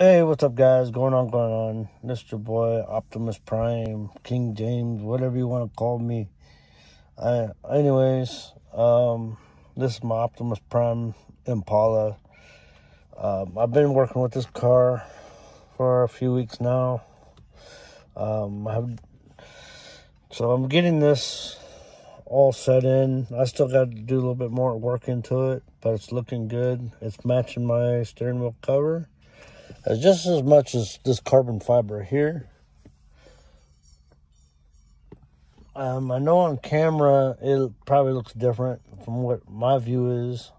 Hey, what's up, guys? Going on, going on. This your boy Optimus Prime, King James, whatever you want to call me. I, anyways, um, this is my Optimus Prime Impala. Um, I've been working with this car for a few weeks now. Um, I have, so I'm getting this all set in. I still got to do a little bit more work into it, but it's looking good. It's matching my steering wheel cover just as much as this carbon fiber here. Um, I know on camera it probably looks different from what my view is.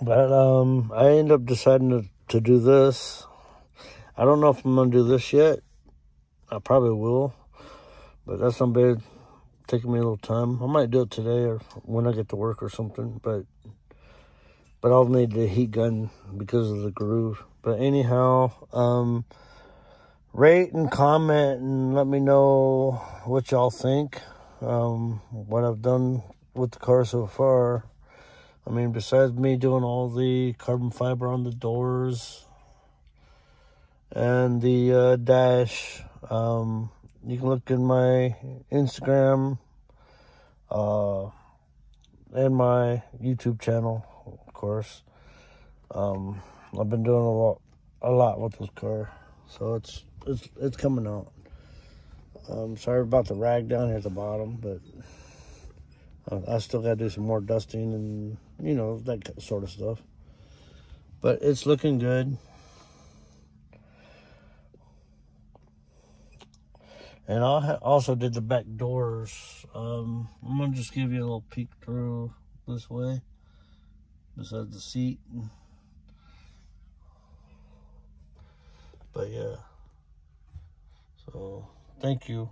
But um, I end up deciding to, to do this. I don't know if I'm going to do this yet. I probably will. But that's not bad. Taking me a little time. I might do it today or when I get to work or something. But but I'll need the heat gun because of the groove. But anyhow, um, rate and comment and let me know what y'all think. Um, what I've done with the car so far. I mean, besides me doing all the carbon fiber on the doors and the uh, dash, um, you can look in my Instagram uh, and my YouTube channel course. Um, I've been doing a lot, a lot with this car, so it's it's it's coming out. Um, sorry about the rag down here at the bottom, but uh, I still got to do some more dusting and you know that sort of stuff. But it's looking good. And I also did the back doors. Um, I'm gonna just give you a little peek through this way besides the seat. But yeah. So thank you.